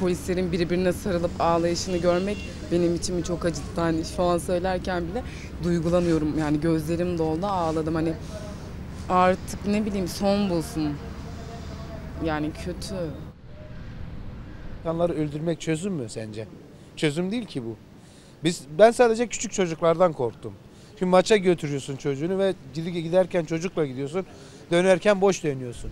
Polislerin birbirine sarılıp ağlayışını görmek benim içimi çok acıttı. Hani şu an söylerken bile duygulanıyorum. Yani gözlerim doldu ağladım. Hani artık ne bileyim son bulsun. Yani kötü. İnsanları öldürmek çözüm mü sence? Çözüm değil ki bu. Biz ben sadece küçük çocuklardan korktum. Şimdi maça götürüyorsun çocuğunu ve giderken çocukla gidiyorsun. Dönerken boş dönüyorsun.